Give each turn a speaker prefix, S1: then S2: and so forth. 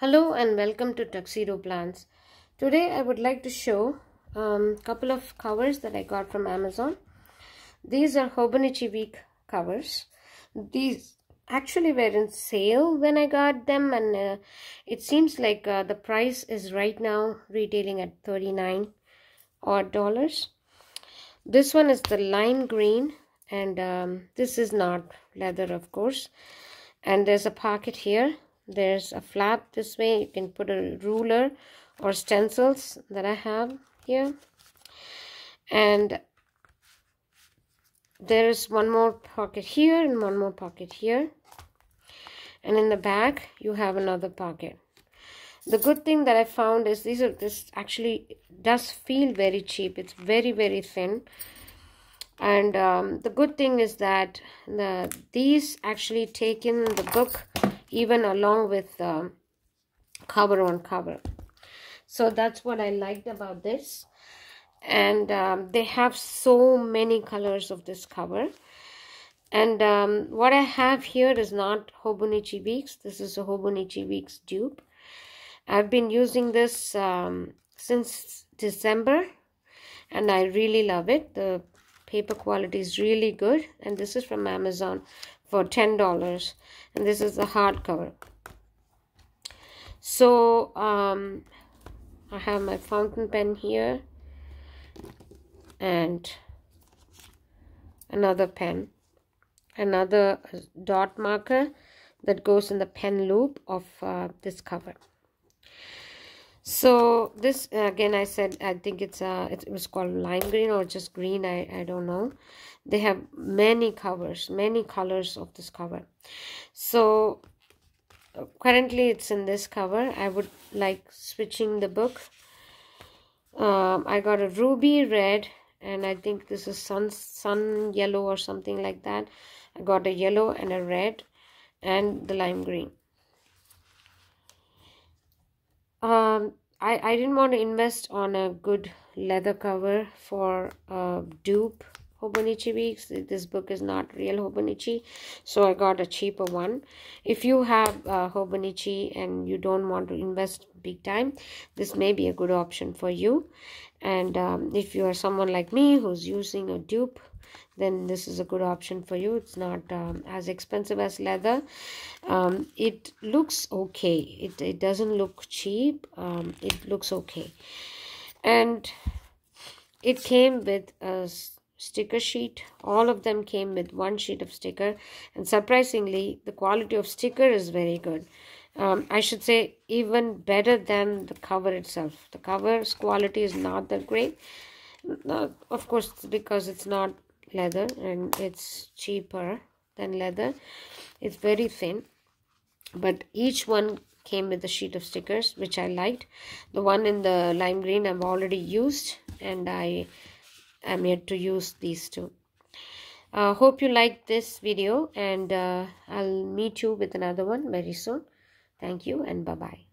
S1: Hello and welcome to Tuxedo Plans. Today I would like to show a um, couple of covers that I got from Amazon. These are Hobonichi Week covers. These actually were in sale when I got them and uh, it seems like uh, the price is right now retailing at 39 odd dollars. This one is the lime green and um, this is not leather of course and there's a pocket here there's a flap this way. You can put a ruler or stencils that I have here. And there's one more pocket here and one more pocket here. And in the back you have another pocket. The good thing that I found is these are this actually does feel very cheap. It's very very thin. And um, the good thing is that the these actually take in the book even along with um, cover on cover. So that's what I liked about this. And um, they have so many colors of this cover. And um, what I have here is not Hobonichi Weeks this is a Hobonichi Weeks dupe. I've been using this um, since December and I really love it. The paper quality is really good. And this is from Amazon for $10 and this is the hardcover. So um, I have my fountain pen here and another pen another dot marker that goes in the pen loop of uh, this cover so this again i said i think it's uh it was called lime green or just green i i don't know. They have many covers many colors of this cover. So currently it's in this cover. I would like switching the book. Um i got a ruby red and i think this is sun sun yellow or something like that. I got a yellow and a red and the lime green. Um I, I didn't want to invest on a good leather cover for a dupe Hobonichi Weeks. This book is not real Hobonichi, so I got a cheaper one. If you have uh, Hobonichi and you don't want to invest big time, this may be a good option for you. And um, if you are someone like me who's using a dupe then this is a good option for you it's not um, as expensive as leather um, it looks okay it, it doesn't look cheap um, it looks okay and it came with a sticker sheet. All of them came with one sheet of sticker. And surprisingly the quality of sticker is very good. Um, I should say even better than the cover itself. The cover's quality is not that great. Uh, of course because it's not leather and it's cheaper than leather. It's very thin. But each one came with a sheet of stickers which I liked. The one in the lime green I've already used and I am yet to use these two. Uh, hope you liked this video and uh, I'll meet you with another one very soon. Thank you and bye bye